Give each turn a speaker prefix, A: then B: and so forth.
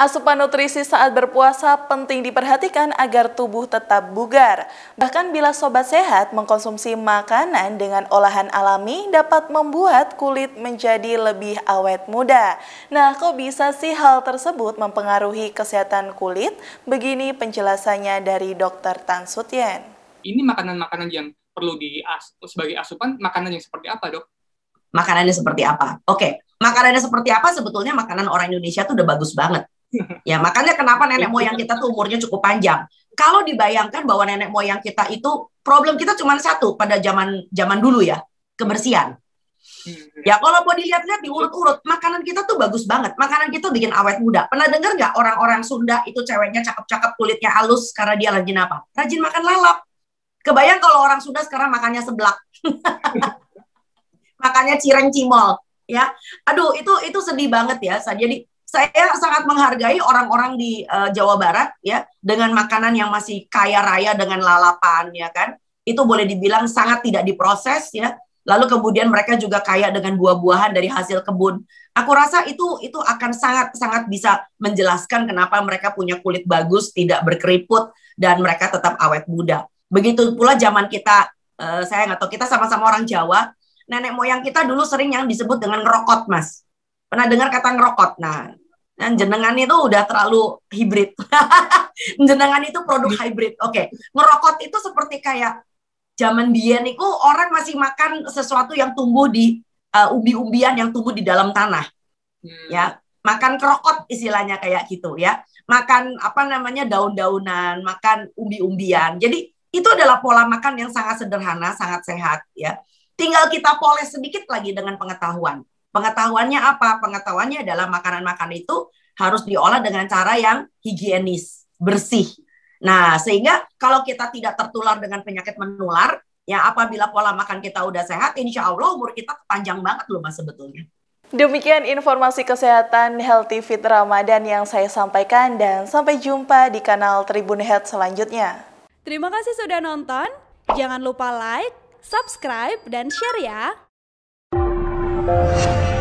A: Asupan nutrisi saat berpuasa penting diperhatikan agar tubuh tetap bugar. Bahkan bila sobat sehat mengkonsumsi makanan dengan olahan alami dapat membuat kulit menjadi lebih awet muda. Nah, kok bisa sih hal tersebut mempengaruhi kesehatan kulit? Begini penjelasannya dari Dr. Tan Sutyen.
B: Ini makanan-makanan yang perlu di sebagai asupan makanan yang seperti apa, Dok?
C: Makanannya seperti apa? Oke, makanannya seperti apa sebetulnya makanan orang Indonesia tuh udah bagus banget ya makanya kenapa nenek moyang kita tuh umurnya cukup panjang. Kalau dibayangkan bahwa nenek moyang kita itu problem kita cuma satu pada zaman zaman dulu ya kebersihan. Hmm. Ya kalau mau dilihat-lihat diurut-urut, makanan kita tuh bagus banget. Makanan kita bikin awet muda. Pernah dengar nggak orang-orang Sunda itu ceweknya cakep-cakep kulitnya halus karena dia rajin apa? Rajin makan lalap. Kebayang kalau orang Sunda sekarang makannya seblak. makannya cireng cimol ya. Aduh, itu itu sedih banget ya. Jadi saya sangat menghargai orang-orang di uh, Jawa Barat ya dengan makanan yang masih kaya raya dengan lalapan ya kan? Itu boleh dibilang sangat tidak diproses ya. Lalu kemudian mereka juga kaya dengan buah-buahan dari hasil kebun. Aku rasa itu itu akan sangat sangat bisa menjelaskan kenapa mereka punya kulit bagus tidak berkeriput dan mereka tetap awet muda. Begitu pula zaman kita uh, saya nggak tahu kita sama-sama orang Jawa nenek moyang kita dulu sering yang disebut dengan ngerokot mas. Pernah dengar kata ngerokot? Nah dan jenengan itu udah terlalu hibrid. jenengan itu produk hybrid. Oke, okay. ngerokok itu seperti kayak zaman dia itu orang masih makan sesuatu yang tumbuh di uh, umbi-umbian yang tumbuh di dalam tanah. Hmm. Ya, makan kerokot istilahnya kayak gitu ya. Makan apa namanya daun-daunan, makan umbi-umbian. Jadi itu adalah pola makan yang sangat sederhana, sangat sehat ya. Tinggal kita poles sedikit lagi dengan pengetahuan. Pengetahuannya apa? Pengetahuannya adalah makanan-makanan itu harus diolah dengan cara yang higienis, bersih. Nah, sehingga kalau kita tidak tertular dengan penyakit menular, ya apabila pola makan kita udah sehat, insya Allah umur kita panjang banget loh mas sebetulnya.
A: Demikian informasi kesehatan Healthy Fit Ramadan yang saya sampaikan dan sampai jumpa di kanal Tribun Head selanjutnya.
D: Terima kasih sudah nonton. Jangan lupa like, subscribe, dan share ya. Thank you.